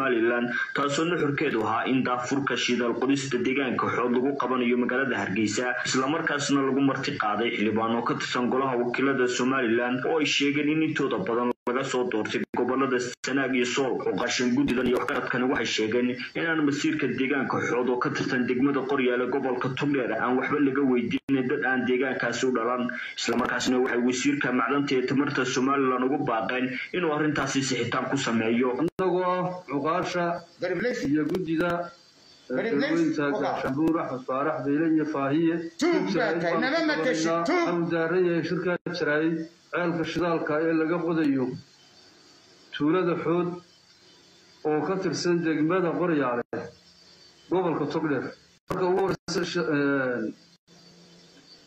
somalilan taasoo nuxurkeedu ahaa in daafurka shidaal qodista deegaanka xood lagu qabanayo magaalada hargeysa islamarkaasna lagu marti qaaday xildhibaano ka tirsan golaha wakiilada somalilan oo ay sheegeen in intooda badan laga soo doortay gobollada sanaag iyo sool cuqaashan guddidan iyo waxgaradkani waxay sheegeen inaan masiirka deegaanka xood oo ka tirsan degmada qoryaale gobolka tugdheer aan waxba laga weydiinin dad aan deegaankaasi u dhalan. Islamarkaasna waxay wasiirka macdanta ee tamarta somalilan ugu baaqeen inuu arrintaasi sixitaan ku sameeyo. Inagoo cuqaasha iyo guddida beyle iyo faahiye ceelka shidaalka ee laga qodayo tuulada xood oo ka tirsan degmada qoryaale gobolka togdheer. Marka ugu horeysa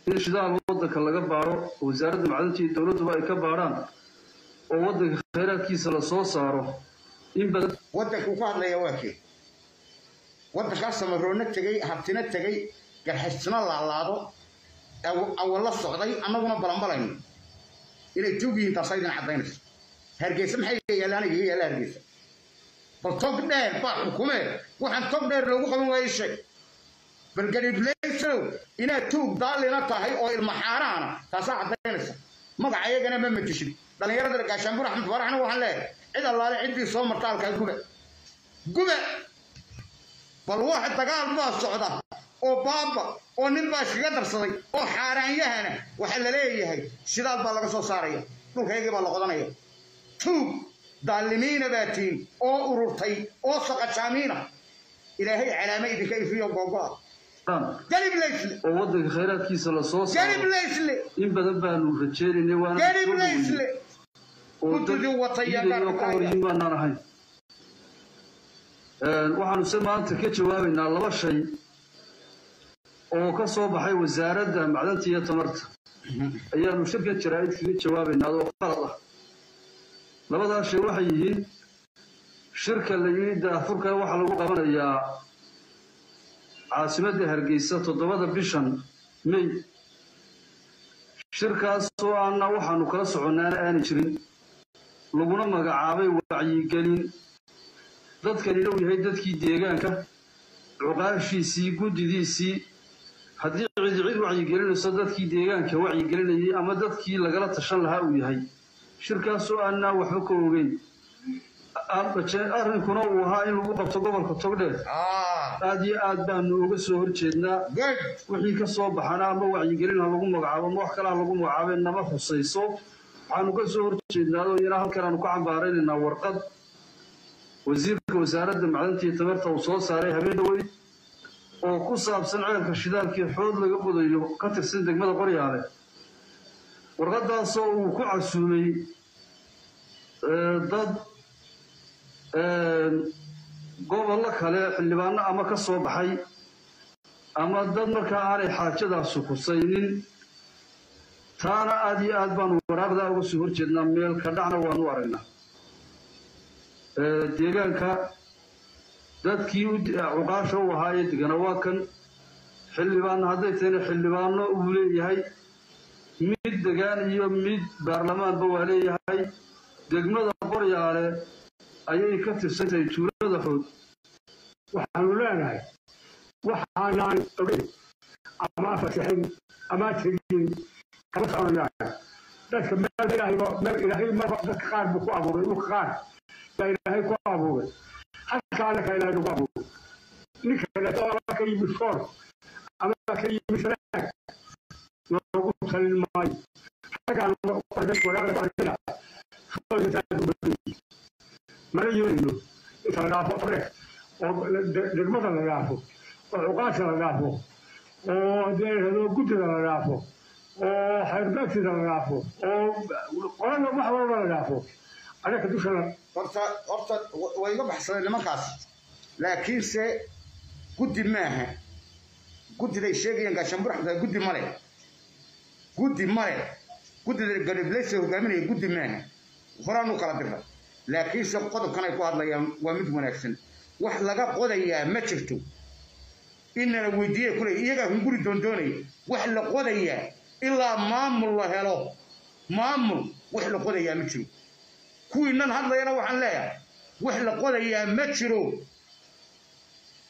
in shidaal wadanka laga baaro wasaaradda macdanta iyo dowladduba ay ka baarhaan oo wadanka khayraadkiisa la soo saaro in badan waddankuu ku hadlaya waa kee waddankaas samaroonna tegey habtina tegey garxisna laalaado awalla socday annaguna balanbalayno inay tuug yihiin taasa hargeysa maxay iga yaallaan igaga yaalla hargeysa bal tog dheer baa xukumee waxaan tog dheer loogu qaban waayey sheeg bal gariblaysow inaad tuug daalina tahay oo ilma xaaraana taasaa caddaynaysa. Magaca iyagana ma matishid dhallinyarada gaashaanbur axmed faraxna waxaan leeyahay cid allaale ciddii soo marta halkaa guba guba bal wax dagaal baa socda. Oo baaba oo nin baa iskaga darsaday oo xaaraanyahana waxaa la leeyahay. Shidaal baa laga soo saaraya. Dhulkaygii baa la qodanaya tuug daalimiina baa tiin oo ururtay oo saqajaamiina ilaahay calaamo idinka ifiyo googo'a galib laysle oo khayraadkiisa la soo galib saaro laysle in badan baanu rajeynaynay waana galib laysle ka hor yimi baanaan ahayn waxaanu se maanta ka jawaabaynaa laba shay oo ka soo baxay wasaaradda macdanta iyo tamarta. Ayaanu shirka jaraa'id kaga jawaabaynaa oo qalad ah labadaas shay waxay yihiin shirka la yidhi daafurka waxaa lagu qabanayaa caasimadda hargeysa toddobada bishan may. Shirkaasoo aanna waxaanu kala soconnaana aani jirin laguna magacaabay wacyigelin. Dadkanina uu yahay dadkii deegaanka cuqaashiisii guddidiisii haddii cid cid wacyigelinayso dadkii deegaanka wacyigelinayay ama dadkii lagala tashan lahaa uu yahay shirkaasoo aanaa waxba ka ogeyn. Arrinkuna uu ahaa in lagu qabto gobolka togdheer aad iyo aad baanu uga soo horjeednaa wixii ka soo baxana ama wacyigelin ha lagu magacaabo ama wax kale ha lagu magacaabee nama husayso waxaanu ka soo horjeednaa oo iyana halkan aanu ku cambaaraynaynaa warqad. Wasiirka wasaaradda macdanta iyo tamarta uu soo saaray habeen dhaweyd oo ku saabsan ceelka shidaalkii xood laga qodayo ka tirsan degmada qoryaale warqadaasoo uu ku casuumay dad gobollo kale xildhibaano ama ka soo baxay ama dad markaa aanay xaajadaasu khusaynin taana aad iyo aad baanu waraaqdaa uga soo horjeednaa meel ka dhacna waanu aragnaa. Deegaanka dadkii cuqaasha u ahaa ee degana waa kan xildhibaano hadday tahayna xildhibaano uu leeyahay mid degaan iyo mid baarlamaanba waa leeyahay degmada qoryaale ayay ka tirsantahay tuulada xood waxaanu leenahay waxaanaan ogeyn ama fasaxin ama tegin kama soconayaan dadka meel ilaahayba meel ilaahay marba dadka qaar buu ku abuuray dhulka qaar baa ilaahay ku abuuray. Halkaana ka ilaahay lagu abuuray. Ninka kaleeto ama ka yimid foor ama ka yimid sanaag loogu talin maayo xaggaan dhaafo fare oo degmada la dhaafo oo cuqaasha la dhaafo oo dee guddida la dhaafo oo xeerbeegtida la dhaafo oo qolada wax walba la dhaafo anaka dusha horta horta wa- way iga baxsadeen nimankaas laakiinse guddi maaha guddiday sheegayaan gaashaanbur axmed guddi male guddi male إيه؟ لكن سبقته كان يقعد ليا ومد منكسن وحلقا قضى يا ما شفتو. إن الودية كل يجا هنقول دون دوني وحلق قضى يا إلا مام الله هلا مام. وحلق قضى يا مشرو كوي إن هذا يا روح لا. يا وحلق قضى يا مشرو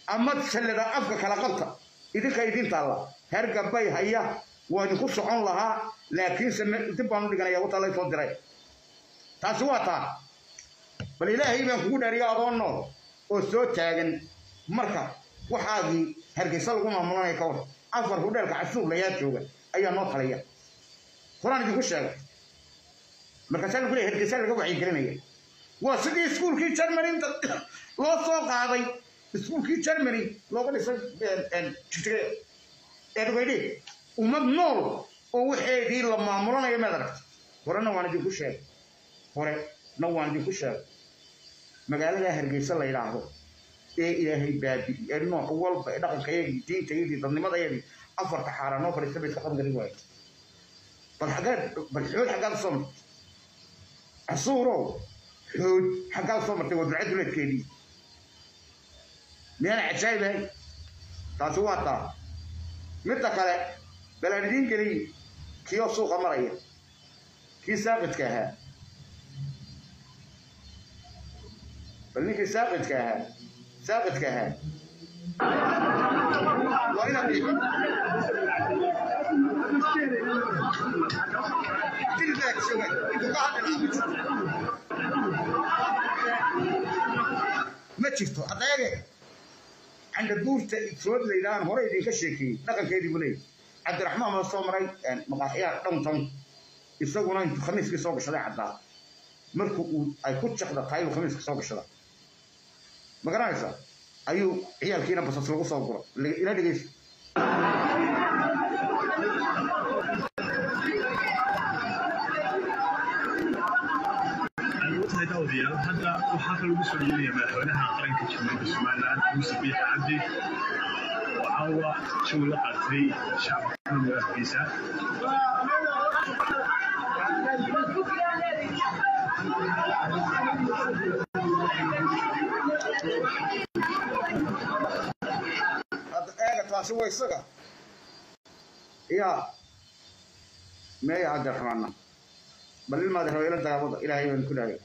أما تسلل أفك على قلته إذا كيدين طلا هرجع بي هيا. Waa idinku socon lahaa laakiinse dib baan u dhiganaya wata lay soo diray taasi waa taa bal ilaahay baan kugu dhaariya adoo nool oo soo taagan marka waxaagii hargeysa lagu maamulanaya ka war afar hudheelka casuub layaa jooga ayaa noo talaya horaan idinku sheegay markaasaa lagu leeyahay hargeysa laga wacyigelinaya waa sidii iskuulkii germany inta loo soo qaaday iskuulkii germany looga dhisay eedweydhi ومد نور ووحي دي لما مرونا يا مدرك ورا نوان جي كشير ورا نوان جي كشير ما قال لها هرقيس الله يلاحظه إيه إيه هي بادي إنه أول بدأ كيف دين تيجي تاني ما تيجي أفر تحارة نوفر يسبي سخن قريب وايد بالحقيقة بالحقيقة حقا صمت الصورة حود حقا صمت وضعت لك كيدي مين عشايبه تاسواتا متى كلا kiyoo suuqa maraya kii saaqidka ahaa bal ninkii saaqidka ahaa saaqidka ahaa waa inaad dilbaag suga intuu ka hadlaa ma jirto hadda ege candhabuurta sood laydhahaan hore idinka sheekeeyey dhaqankeedii buu leeyahy soo maray maqaaxiyaha dhantan isaguna intuu khamiiskii soo gashaday caddaa marku uu ay ku jaqda tahay uu khamiiska soo gashada ma garanaysaa ayuu ciyaalkiina basas lagu soo guro ila dhegeysa dawdiyaal hadda waxaa ka lagu soo yeelaya madaxweynaha qaranka jamhuuriyadda somalilan muuse biix cabdi oo caawa jawi la qaatay shacabka eega taasi waa isaga ya meeya cabdiraxmaanna bal ilmaad haweelo daawada ilaahay baan ku dhaagay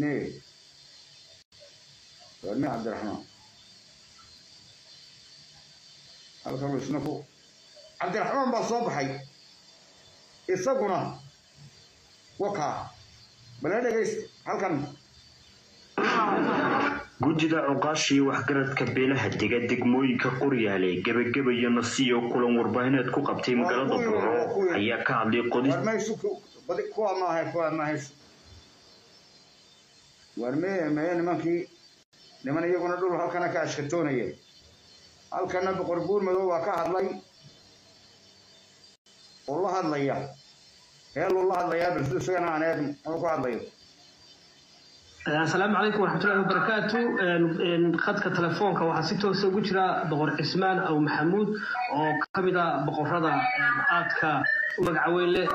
me waa me cabdiraxmaan halkan isna ku cabdiraxmaan baa soo baxay isaguna wakaa bala dhegaysta halkan guddida cuqaashii waxgaradka beelaha dega degmooyinka qoryaale gebageba iyo nasiyo kulan warbaahineed ku qabtay magaalada burco ayaa ka hadlay qodis war meye meye nimankii niman iyaguna dhul halkana ka ashkatoonaya halkana boqor buur madow waa ka hadlay oo la hadlaya heeluu la hadlayaa balse isagana aan eeg muxuu ka hadlayo asalaamu calaykum waraxmatullahi wabarakaatu khadka telefoonka waxaa si toosa ugu jira boqor cismaan aw maxamuud oo ka mid ah boqorada aadka u magacaweyn leh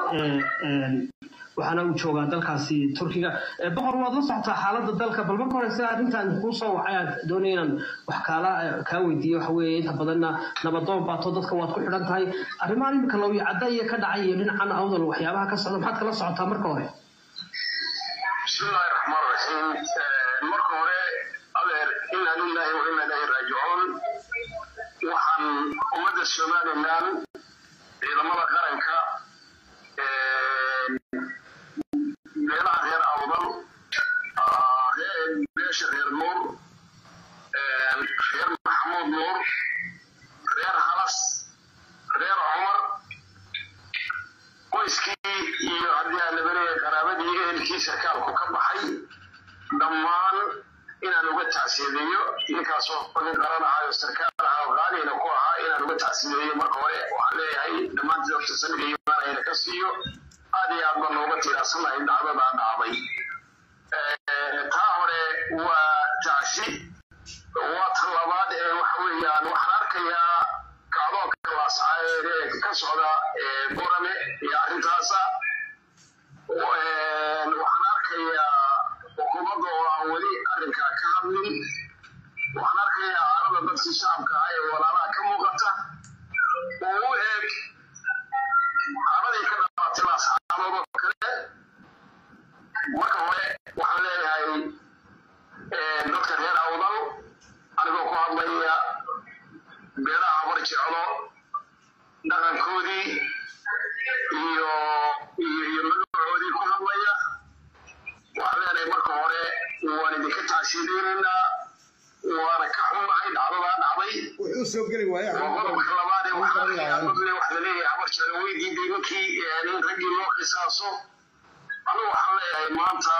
waxaana u joogaa dalkaasi turkiga. Boqor waad la socotaa xaalada dalka bal marka hore sida arrintan kuu soo waxay aad doonaya inaan wax kaala kaa weydiiyo waxa inta badanna nabadoon baato dadka waad ku xidhan tahay. Arrimaha iminka lawi cadda iyo ka dhacay iyo dhinacan awdal waxyaabaha ka socda maxaad kala socotaa marka hore? Bismillahi raxmaan raxiim marka hore adeer inaa lillahi wa inaa waxaan ummadda somalilan ciidamada qaranka beesha reer nuur reer maxamuud nuur reer halas reer cumar qoyskii iyo haddii aan labareeya qaraabadii ehelkii sarkaalku ka baxay dhammaan inaan uga tacsiyadeeyo ninkaasoo nin qaranahayo sarkaal ahaa qaalina ku ahaa inaan uga tacsiyadeeyo marka hore. Waxaan leeyahay dhammaantii horta saniga imaanayna ka siiyo. Aad iyo aad baan nooga tiiraasanahay dhacdadaa dhacday taa hore waa tacsi waa tan labaad ee waxa weeyaan waxaan arkayaa kacdoonka laascaeed ee ka socda borame iyo arrintaasa waxaan arkayaa xukuumadda oo aan weli arrinkaa ka hadlin waxaan arkayaa aalada dadkii shacabka ah ee walaalaha ka muuqata oo u eeg xaaladii ka dhalatay dadka reer awdal anigoo ku hadlaya beelaha habar jeclo dhaqankoodii iyo iyo iyo magacoodii ku hadlaya waxaan leenahay marka hore waan idinka tacshiideynaynaa waana ka xunnahay dhacdadaa dhacday wuxuu soo geli waaya waa qodobka labaad ee waxaa laga wax la leeyahay habar jeclo way diiday ninkii in raggii loo qisaaso anigu waxaan leeyahay maanta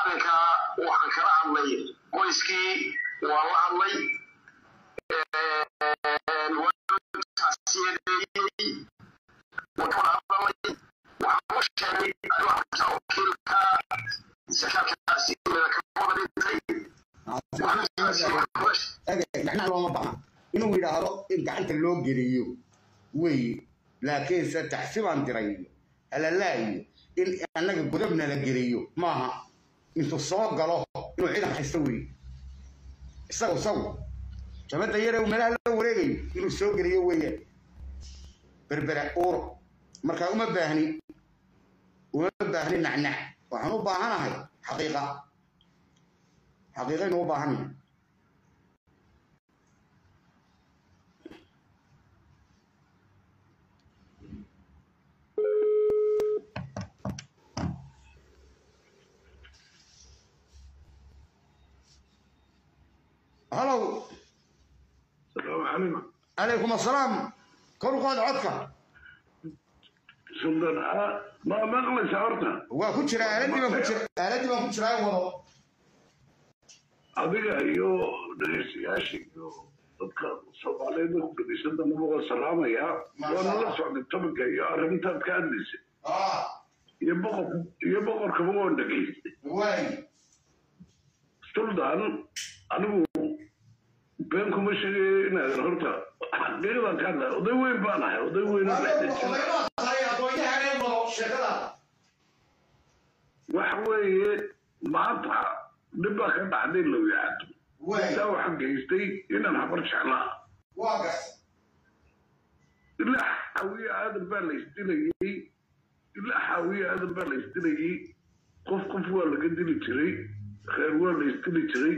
arrinkaa waxaan kala hadlay. Qoyskii waa la hadlay inuu yidhaahdo in gacanta loo geliyo wey. Laakiinse taxsibaan diray halalaayo in annaga godabna la geliyo maaha. Intuu soo galo inuu ciidan haysto wey. Isagu isagu. Jabadda yare uu meelaha la wareegayo inuu soo geliyo weeyaan berbere uuro marka uma baahni uma baahni nacnac. Waxaan u baahanahay xaqiiqa. Xaqiiqaynu u halow calaykum asalaam kor u qaad codka. Ah, ma maqlaysa horta waa ku jiraa aaladii baan ku jira aaladii baan ku jiraa wado. Adiga iyo dhagaystayaashii iyo dadka soomaaliyeed ku gadisandanaba waa salaamayaa waana la socday tobanka iyo arrintaad ka hadlaysay ah. iyo boqor iyo boqorkaba waan dhegaystay suldaan anigu been kuma sheegay inaad horta xaqiiqdan ka hadlaya oday weyn baan ahay oday weyn waxa weeye maanta dhib baa ka dhacday lawyacato intaa waxaa geystay inaan habar jeclaa ilaa xaawiye aadan baa la isdilayey ilaa xaawiye aadan baa la isdilayey qof qof waa laga dili jiray reer waa la isdili jiray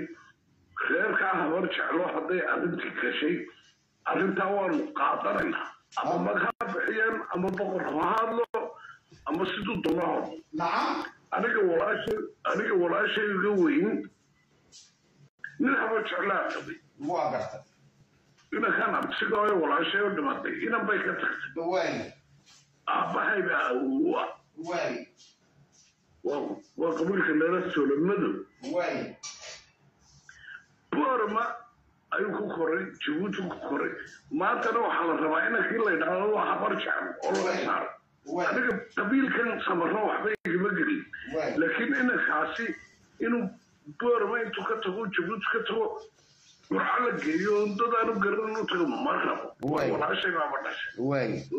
خيرك هرجع له هذي أنت كشيء. أنت أول قادرنا أما ما خاب حيان أما بقر هذا أما سدو دماغه. نعم. أنا كولاشي أنا كولاشي قوين من هرجع له هذي ما أعرف إنا كان أمسكوا يولاشي ولا ما تي إنا بيكت دواي أبا هاي بقى وين؟ وقبولك اللي رسول المدن وين؟ borma ayuu ku koray jabuuti ku koray. Maantana waxaa la rabaa ina kii la ydhaado waa habarjacan oo laga saaro. Adiga qabiilkan samaro waxba igama gelin. Laakiin inankaasi inuu borma intuu ka tago jabuuti ka tago warca la geeyo dadaanu garan u tago ma rabo. Walaashay baaba dhashay.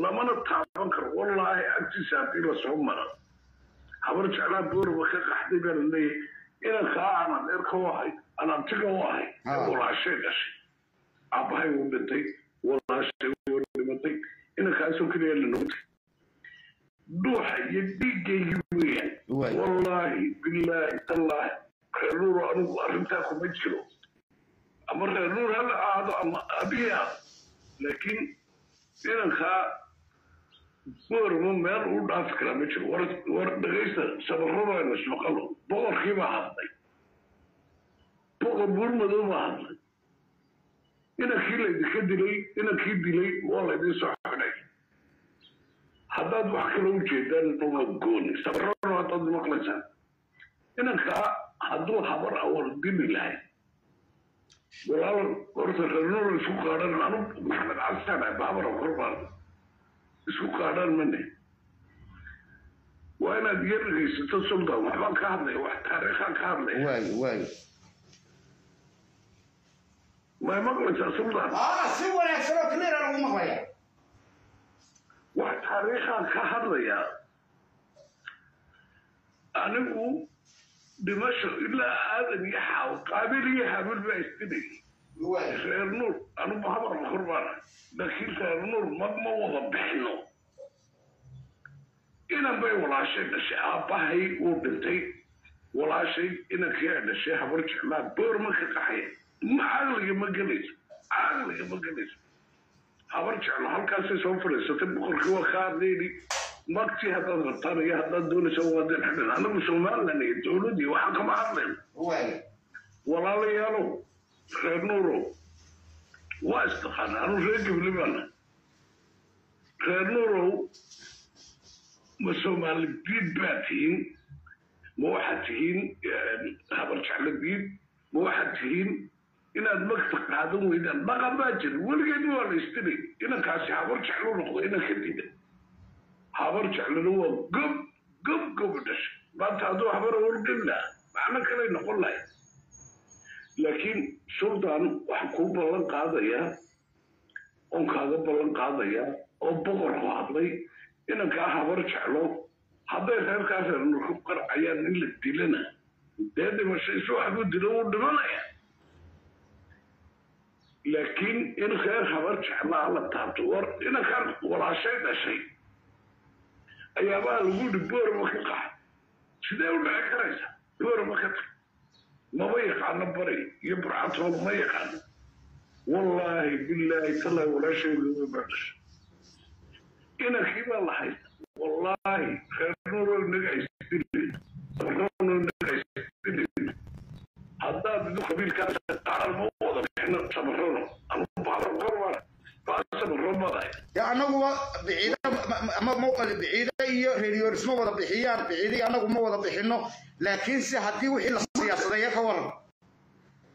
Lamana taaban karo. Wallaahi agtiisa haddii la soo mara habar jeclaa borma ka qaxday baa la leeyahay. Inankaa aan adeerka u ahay aan abtiga u ahay ee Ah. walaashay dhashay aabbahay wuu dhintay walaashay wuu dhimatay inankaasoo keliya la noqotay dhuuxa iyo dhiiggaygi weeyaan wallaahi bilaahi tallaahi reer nuur anigu arrintaa kuma jiro ama reer nuur hala ahaado ama abiya laakiin inankaa boorma meel uu dhaafi karaa ma jiro war dhegaysta sabarradaynu ismaqalo baa hadlay boqor buurmadow baa hadlay inankii laydinka dilay inankii dilay waa laydin soo xidhay haddaad wax kale u jeedaan dhuma gooni sabarrada haddaad maqlaysaan inankaa hadduu habar awal dili lahay walaal horta reer nuur isku qaadhan anu maxamed casan bahabar korbaan isku qaadhaan mane waa inaad yar dhegeysato sultan waxbaan ka hadlaya wax taariikhaan ka hadlaya waay waay may maqlaysaa sultan si wanaagsan oo clear ugu maqlaya wax taariikhaan ka hadlayaa anigu dhimasho ilaa aadan iyo xaaw qaabil iyo habil baa isdilay reer nuur anugu habar ma korbaana laakiin reer nuur mag ma wada bixino إن بي ولاشي نشي أباهي وبنتي ولاشي إن كي نشي هبرك ما بور ما كقحي ما عقلي ما قليش عقلي ما قليش هبرك على هم كاسي سوفر ستبخر كوا خاديني ما كتي هذا الغطان يا هذا دون سوى دين حنا أنا مسلمان لأني تولدي وحق ما عقلي ولا لي يالو خير نورو واستخان أنا شو يجيب لي بنا خير نورو ma soomaali diid baa tihiin ma waxaad tihiin habar jeclo diid ma waxaad tihiin inaad magta qaadan weydaan dhaqan baa jira. Weligeed waa la istinay inankaasi habar jeclo noqdo inanka diida habar jeclona waa gob gob goba dhashay. Maanta hadduu habar wargeli lahaa macno kalay noqon lahay. Laakiin sultan waxaan kuu ballan qaadayaa oon kaaga ballan qaadayaa oo boqorku hadlay inankaa habar jeclo. Hadday reerkaas reernu ku qarcayaan in la dilana dee dhimasho isu waxbuu dilo wuu dhimanaya. Laakiin in reer habar jeclaa la taabto war inankaan walaashay dhashay. Ayaabaa lagu yidhi boorama ka qaxa sidee u dhici karaysa? Boorama ka tag. Maba yaqaano bari iyo burcatool ma yaqaano. Wallaahi bilaahi talaahi walaashayga baa dhashay inankii baa la haysta wallaahi reer nuuroo naga aysdilin roonoo naga aysdilin haddaad idu qabiilkaas qaar ma wada bixino sabarono ama baadar qormaan baa sabaro madahay dee annaguba biciida ama mawqal biciida iyo reeriyoonis ma wada bixiyaan biciidii annagu ma wada bixino laakiinse haddii wixii la siyaasadeeya ka waran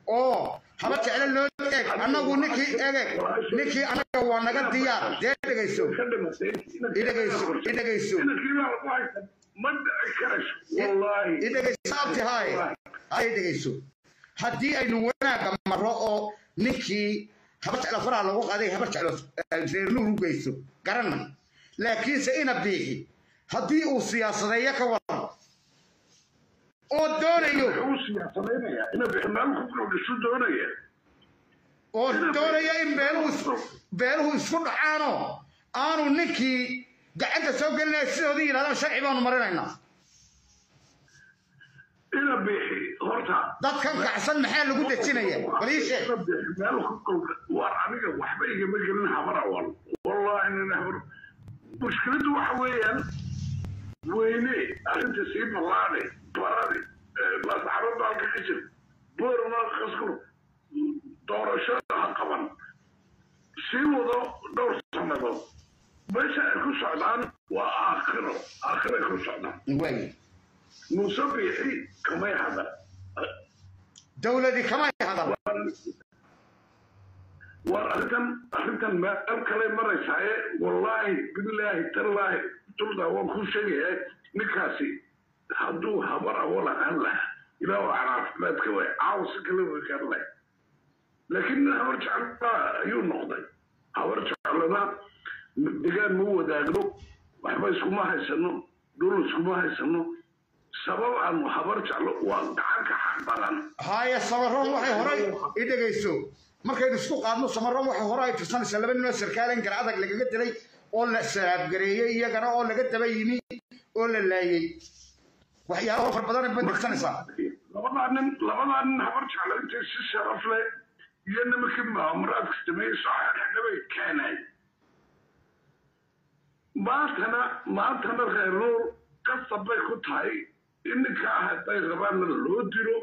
oo haba jeclo loo eeg annagu ninkii egeg ninkii annaga waa naga diyaar dee dhegayso ka dhimatay idhegayso idhegayso inankii baa lagu haysta ma dhici karayso wallaahi idhegayso abti haaye hay dhegayso haddii aynu wanaagga maro oo ninkii habar jeclo faraha lagu qaaday habar jeclo reer nuur u geyso garanna laakiinse ina biixi haddii uu siyaasadeeyo ka waran oo doonayo oo doonaya in beeluhu is- beeluhu isku dhacaanoo aanu ninkii gacanta soo gelinaya sidoodii yidhahdaan sharci baanu marinaynaa dadkan kacsan maxaa lagu dejinaya bal ii sheeg meel ku kolka waar aniga waxba igama gelin habar awal wallaahi nin habar mushkiladdu waxa weeyaan weyne arrinta sii ballaade baradi masaxaro baalka ka jir boorma qaskur doorashada ha qaban. Sii wado dhowr sannadood. Meesha ay ku socdaan waa aakhiro. Aakhiray ku socdaan. Muuse biixi kamay hadal. Dowladii kamay hadal. War arrintan arrintan meel kale maraysaaye wallaahi bilaahi tallaahi dulda waan kuu sheegayaa ninkaasi hadduu habar awal ahaan lahaa ilaa waa caafimaadka kale way gaan lahay laakiin nin habar jeclaa ayuu noqday. Habar jeclana degaan ma wadaagno waxba iskuma haysano dhul iskuma haysano. Sabab aanu habar jeclo waa gacanka xaq badan haaye samaroon waxay horay i dhegayso. Markaynu isku qaadno samaroon waxay hore ay tirsanaysaa laba ninoo sarkaalan garadag lagaga dilay oo la salaabgareeyey iyagana oo laga daba yimi oo la laayey waxyaalaha far badan bay tirsanaysaa labadaa nin labadaa nin habar jeclo intay si sharaf leh iyo nimankii maamuraadka sameeyey soo xidhxidhabay keenay. Maantana maantana reer qasab bay ku tahay in ninkaa hadday rabaanna loo dilo.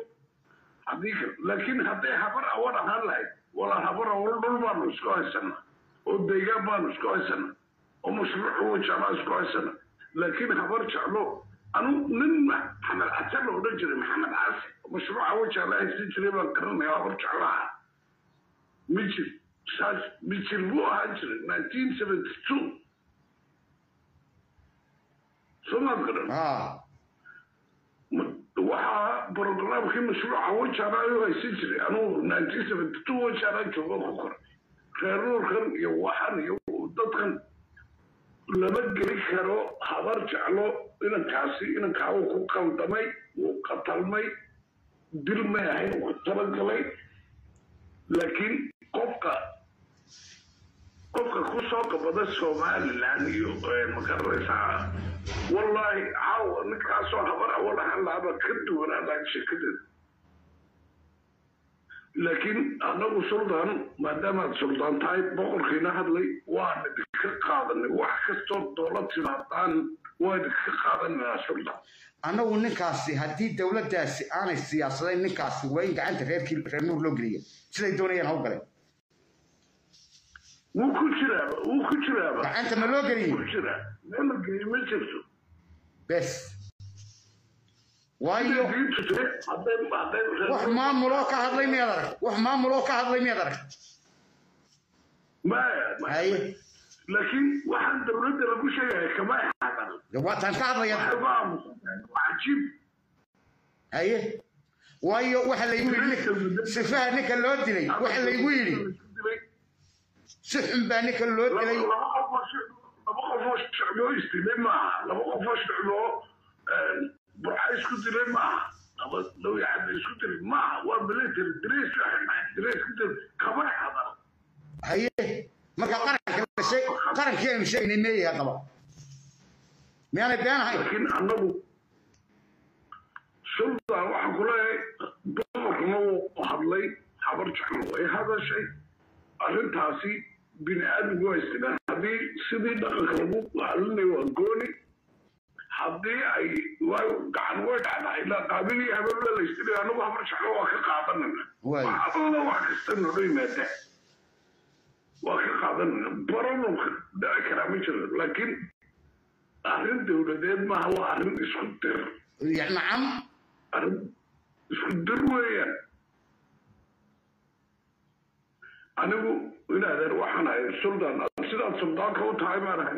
Haddii laakiin hadday habar awar ahaan lahayd walaa habar awar dhul baanu isku haysana oo deegaan baanu isku haysana isku haysana laakiin habar jeclo anu nin maxamed case la odhan jiray maxamed case mashruuca wajaa la haysan jiray baan garanaya habar jeclaha mijir saas mijir buu ahaan jiray nineteen seventy two somaad garan haa waxaa programkii mashruuca wajaana ayuu haysan jiray anugu nineteen seventy two wajaana jooga ku koray reer nuurkan iyo waxan iyo dadkan lama geli karo habar jeclo inankaasi inankaa uu ku qaldamay wuu qatalmay dil may ahayn ku talagalay laakiin qofka qofka ku soo qabada somalilan iyo ma garanaysaa wallaahi caawa ninkaasoo habar awal ahaan ka duwanaadaan sheekadeeda لكن أنا سلطان ما دام سلطان طيب بقول خينا هذلي وأنا كقاضن وحكت دولة سلطان وأنا كقاضن يا سلطان. أنا ونكاسي هدي دولة داسي أنا السياسة نكاسي وين قاعد غير كي كل رنور لوجري شو يدوني أنا وقري وكل شراء وكل شراء أنت ملوجري كل شراء ملوجري ما شفته بس. Waayo diintu tire hadday hadday wax maamuloo ka hadlay miyaad arag wax maamuloo ka hadlay miyaad arag maya maya haye laakiin waxaan dowladda lagu sheegaya kama hadan waataan ka hadlaya waxba aamusan waa cajiib haye waayo waxa laygu yidhi sifaha ninka loo dilay waxa laygu yidhi si xun baa ninka loo dilay laba qofoo shi- laba qofoo shicboo isdilay burca isku dilay maaha laba lawyacada isku dilay maaha waa military dres dres kama hadan haye marka qaranka aynu sheegnay meeyaha qaba miyaanay been ahayn laakiin annagu sultan waxaan ku leeyahay boqorkuna wuu hadlay habar jeclo way hadashay arrintaasi bini aadamku waa haddii sidii dhaqanka lagu halinayo waa gooni haddii ay gacan ilaa qaabilii habeenla la isdhigayo annagu habar jeclo waa ka qaadanana alla wax kasta noola yimaada waa ka qaadanana barolomka dhici karaa ma jiro laakiin arrin dowladeed maaha waa arrin isku dir nacam arrin isku dir weeyaan anigu inaadeer waxaan ahay suldan sidaad suldaanka u tahay baan ahay